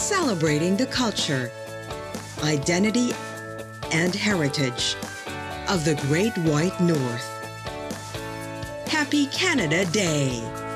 celebrating the culture, identity, and heritage of the Great White North. Happy Canada Day!